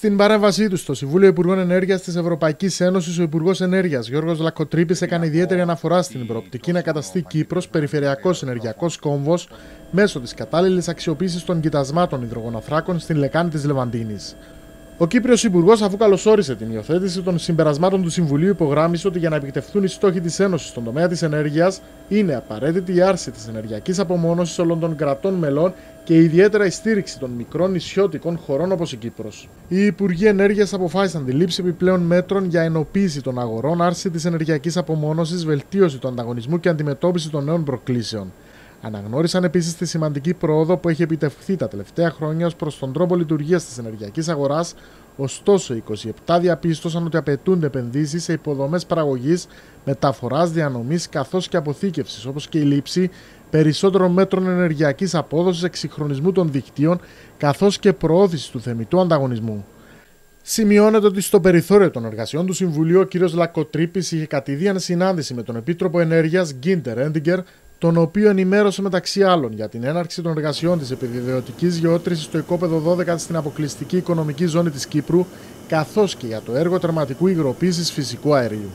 Στην παρέμβασή τους στο Συμβούλιο Υπουργών Ενέργειας της Ευρωπαϊκής Ένωσης, ο Υπουργός Ενέργειας Γιώργος Λακοτρίπη έκανε ιδιαίτερη αναφορά στην προοπτική να καταστεί Κύπρος περιφερειακός ενεργειακός κόμβος μέσω της κατάλληλης αξιοποίησης των κοιτασμάτων υδρογοναθράκων στην λεκάνη της Λεβαντίνης. Ο Κύπριος Υπουργός, αφού καλωσόρισε την υιοθέτηση των συμπερασμάτων του Συμβουλίου, υπογράμμισε ότι για να επιτευχθούν οι στόχοι της Ένωσης στον τομέα της ενέργειας, είναι απαραίτητη η άρση της ενεργειακής απομόνωσης όλων των κρατών μελών και ιδιαίτερα η στήριξη των μικρών νησιώτικων χωρών όπως η Κύπρος. Οι Υπουργοί Ενέργειας αποφάσισαν τη λήψη επιπλέον μέτρων για ενοποίηση των αγορών, άρση της ενεργειακής απομόνωσης, βελτίωση του ανταγωνισμού και αντιμετώπιση των νέων προκλήσεων. Αναγνώρισαν επίσης τη σημαντική πρόοδο που έχει επιτευχθεί τα τελευταία χρόνια ως προς τον τρόπο λειτουργίας της ενεργειακής αγοράς, ωστόσο, οι 27 διαπίστωσαν ότι απαιτούνται επενδύσεις σε υποδομές παραγωγής, μεταφοράς, διανομής καθώς και αποθήκευσης, όπως και η λήψη περισσότερων μέτρων ενεργειακής απόδοσης, εξυγχρονισμού των δικτύων καθώς και προώθησης του θεμητού ανταγωνισμού. Σημειώνεται ότι στο περιθώριο των εργασιών του Συμβουλίου ο κ. Λακοτρίπη είχε κατηδίαν συνάντηση με τον Επίτροπο Ενέργειας Γκίντερ Έντιγκερ, τον οποίο ενημέρωσε μεταξύ άλλων για την έναρξη των εργασιών της επιβεβαιωτικής γεώτρησης στο οικόπεδο 12 στην αποκλειστική οικονομική ζώνη της Κύπρου, καθώς και για το έργο τερματικού υγροποίησης φυσικού αερίου.